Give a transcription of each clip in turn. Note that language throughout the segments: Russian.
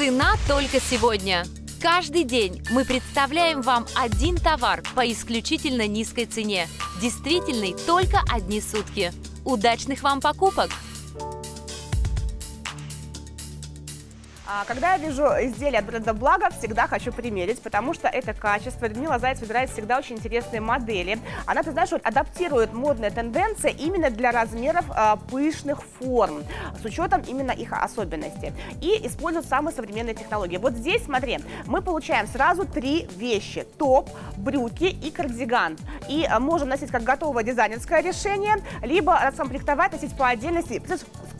Цена только сегодня. Каждый день мы представляем вам один товар по исключительно низкой цене. Действительный только одни сутки. Удачных вам покупок! Когда я вижу изделия от бренда Благо, всегда хочу примерить, потому что это качество. Людмила Заяц выбирает всегда очень интересные модели. Она, ты знаешь, вот адаптирует модные тенденции именно для размеров э, пышных форм, с учетом именно их особенностей. И использует самые современные технологии. Вот здесь, смотри, мы получаем сразу три вещи. Топ, брюки и кардиган. И э, можем носить как готовое дизайнерское решение, либо раскомплектовать, носить по отдельности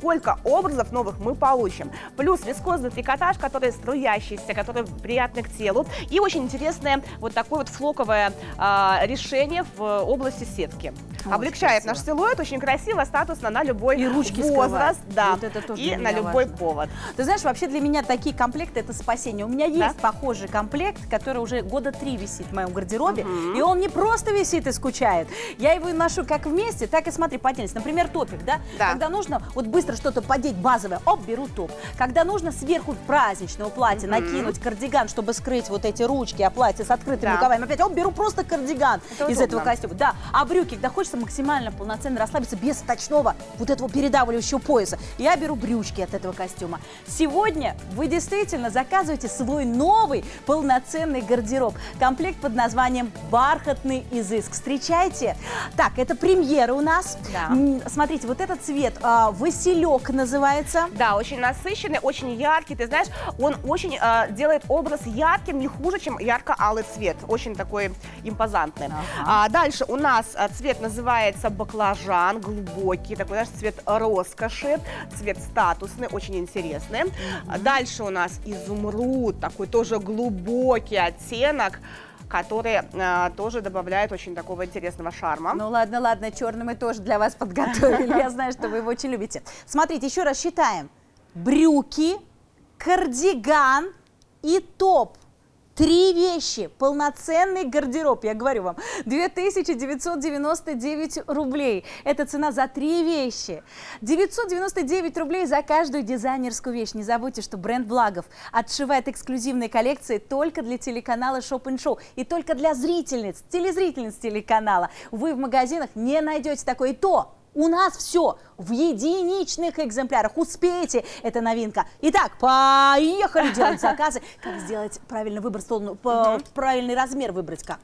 сколько образов новых мы получим. Плюс вискозный трикотаж, который струящийся, который приятный к телу. И очень интересное вот такое вот флоковое а, решение в области сетки. Очень Облегчает красиво. наш силуэт, очень красиво, статусно на любой и ручки возраст, да, вот это тоже и на любой важно. повод. Ты знаешь, вообще для меня такие комплекты это спасение. У меня есть да? похожий комплект, который уже года три висит в моем гардеробе, угу. и он не просто висит и скучает. Я его ношу как вместе, так и смотри по отдельности. Например, топик, да? да? Когда нужно вот быстро что-то подеть базовое, оп, беру топ. Когда нужно сверху праздничного платья угу. накинуть кардиган, чтобы скрыть вот эти ручки, а платье с открытыми да. рукавами, опять, оп, беру просто кардиган это из удобно. этого костюма. Да, а брюки, когда хочется максимально полноценно расслабиться без точного вот этого передавливающего пояса. Я беру брючки от этого костюма. Сегодня вы действительно заказываете свой новый полноценный гардероб. Комплект под названием «Бархатный изыск». Встречайте! Так, это премьера у нас. Да. Смотрите, вот этот цвет а, «Василек» называется. Да, очень насыщенный, очень яркий. Ты знаешь, он очень а, делает образ ярким, не хуже, чем ярко-алый цвет. Очень такой импозантный. Ага. А, дальше у нас а, цвет называется «Баклажан» баклажан, глубокий, такой наш цвет роскоши, цвет статусный, очень интересный. Mm -hmm. Дальше у нас изумруд, такой тоже глубокий оттенок который э, тоже добавляет очень такого интересного шарма. Ну ладно, ладно, черный мы тоже для вас подготовили. Я знаю, что вы его очень любите. Смотрите, еще раз считаем. Брюки, кардиган и топ. Три вещи, полноценный гардероб, я говорю вам, 2999 рублей. Это цена за три вещи. 999 рублей за каждую дизайнерскую вещь. Не забудьте, что бренд Благов отшивает эксклюзивные коллекции только для телеканала Shop Show и только для зрительниц, телезрительниц телеканала. Вы в магазинах не найдете такое. И то у нас все в единичных экземплярах. Успейте, это новинка. Итак, поехали делать заказы. Как сделать правильный выбор, стол, правильный размер выбрать как?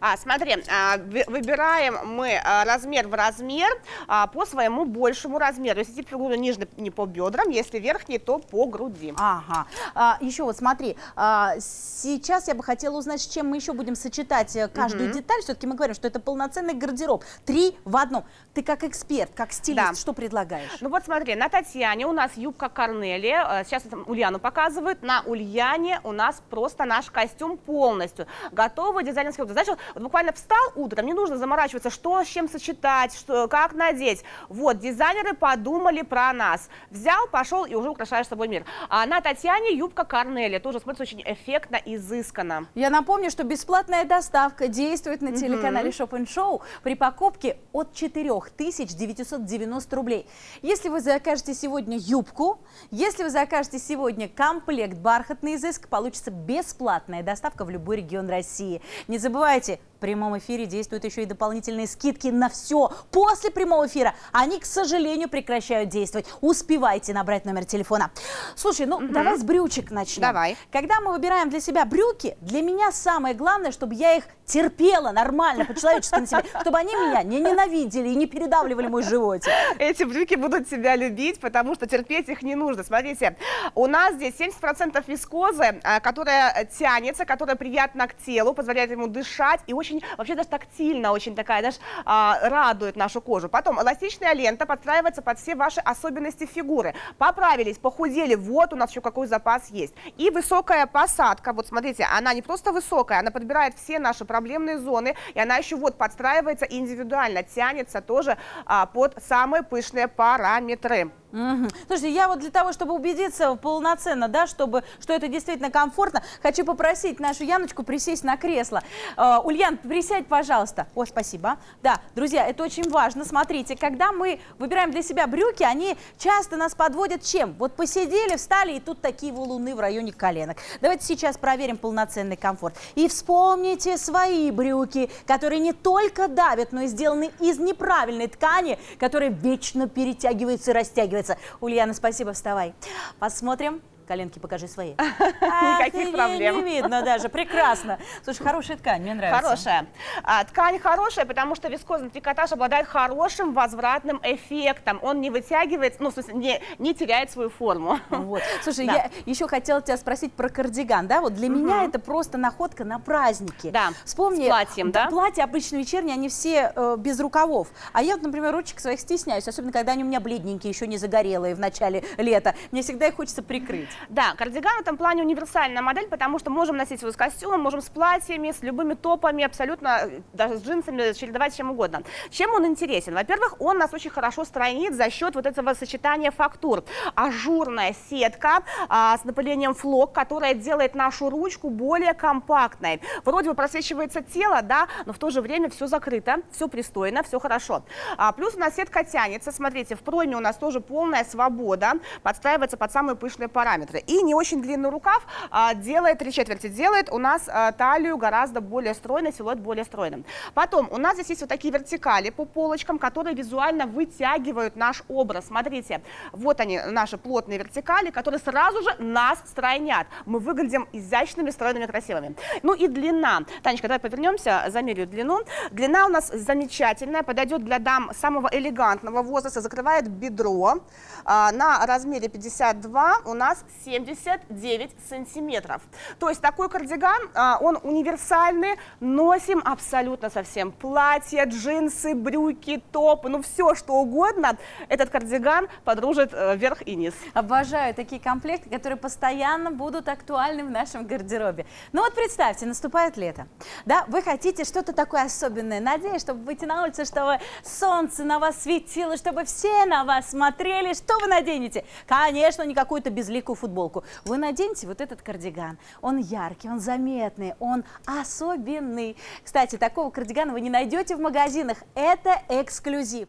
А, смотри, а, выбираем мы а, размер в размер а, по своему большему размеру. Если тип фигуры нижний, не по бедрам, если верхний, то по груди. Ага. А, еще вот смотри, сейчас я бы хотела узнать, с чем мы еще будем сочетать э, каждую угу. деталь. Все-таки мы говорим, что это полноценный гардероб. Три в одном. Ты как эксперт, эксперт, как стилист, да. что предлагаешь? Ну вот смотри, на Татьяне у нас юбка Корнелия, э, сейчас Ульяну показывают, на Ульяне у нас просто наш костюм полностью. Готовый дизайнерский образ. Значит, вот буквально встал утром, не нужно заморачиваться, что с чем сочетать, что, как надеть. Вот, дизайнеры подумали про нас. Взял, пошел и уже украшаешь собой мир. А на Татьяне юбка Корнелия тоже смотрится очень эффектно, изысканно. Я напомню, что бесплатная доставка действует на телеканале Shop & Show при покупке от 4 тысяч 990 рублей. Если вы закажете сегодня юбку, если вы закажете сегодня комплект «Бархатный изыск», получится бесплатная доставка в любой регион России. Не забывайте, в прямом эфире действуют еще и дополнительные скидки на все. После прямого эфира они, к сожалению, прекращают действовать. Успевайте набрать номер телефона. Слушай, ну угу. давай с брючек начнем. Давай. Когда мы выбираем для себя брюки, для меня самое главное, чтобы я их терпела нормально, по-человечески на себе, чтобы они меня не ненавидели и не передавливали мой животик. Эти брюки будут тебя любить, потому что терпеть их не нужно. Смотрите, у нас здесь 70% вискозы, а, которая тянется, которая приятна к телу, позволяет ему дышать и очень очень, вообще даже тактильно очень такая, даже а, радует нашу кожу. Потом эластичная лента подстраивается под все ваши особенности фигуры. Поправились, похудели, вот у нас еще какой запас есть. И высокая посадка, вот смотрите, она не просто высокая, она подбирает все наши проблемные зоны, и она еще вот подстраивается индивидуально, тянется тоже а, под самые пышные параметры. Угу. Слушайте, я вот для того, чтобы убедиться полноценно, да, чтобы, что это действительно комфортно, хочу попросить нашу Яночку присесть на кресло. Uh, Ульян, присядь, пожалуйста. О, спасибо. Да, друзья, это очень важно. Смотрите, когда мы выбираем для себя брюки, они часто нас подводят чем? Вот посидели, встали, и тут такие валуны в районе коленок. Давайте сейчас проверим полноценный комфорт. И вспомните свои брюки, которые не только давят, но и сделаны из неправильной ткани, которая вечно перетягивается и растягивается подтягивается. Ульяна, спасибо, вставай. Посмотрим. Коленки покажи свои. Никаких проблем. Не видно даже, прекрасно. Слушай, хорошая ткань, мне нравится. Хорошая. А, ткань хорошая, потому что вискозный трикотаж обладает хорошим возвратным эффектом. Он не вытягивается, ну, в смысле, не, не теряет свою форму. Вот. Слушай, да. я еще хотела тебя спросить про кардиган, да? Вот для угу. меня это просто находка на праздники. Да, Вспомни, с платьем, да? Платья обычно вечерние, они все э, без рукавов. А я, вот, например, ручек своих стесняюсь, особенно когда они у меня бледненькие, еще не загорелые в начале лета. Мне всегда их хочется прикрыть. Да, кардиган в этом плане универсальная модель, потому что можем носить его с костюмом, можем с платьями, с любыми топами, абсолютно, даже с джинсами, чередовать чем угодно. Чем он интересен? Во-первых, он нас очень хорошо стройнит за счет вот этого сочетания фактур. Ажурная сетка а, с напылением флок, которая делает нашу ручку более компактной. Вроде бы просвечивается тело, да, но в то же время все закрыто, все пристойно, все хорошо. А, плюс у нас сетка тянется, смотрите, в пройме у нас тоже полная свобода, подстраивается под самые пышные параметры. И не очень длинный рукав а, делает, три четверти делает у нас а, талию гораздо более стройной, силуэт более стройным. Потом у нас здесь есть вот такие вертикали по полочкам, которые визуально вытягивают наш образ. Смотрите, вот они, наши плотные вертикали, которые сразу же нас стройнят. Мы выглядим изящными, стройными, красивыми. Ну и длина. Танечка, давай повернемся, замерю длину. Длина у нас замечательная, подойдет для дам самого элегантного возраста, закрывает бедро. А, на размере 52 у нас 70 79 сантиметров. То есть такой кардиган, а, он универсальный, носим абсолютно совсем. Платья, джинсы, брюки, топы, ну все что угодно. Этот кардиган подружит э, вверх и низ. Обожаю такие комплекты, которые постоянно будут актуальны в нашем гардеробе. Ну вот представьте, наступает лето. Да, вы хотите что-то такое особенное. Надеюсь, чтобы выйти на улицу, чтобы солнце на вас светило, чтобы все на вас смотрели. Что вы наденете? Конечно, не какую-то безликую футболку. Вы наденьте вот этот кардиган. Он яркий, он заметный, он особенный. Кстати, такого кардигана вы не найдете в магазинах. Это эксклюзив.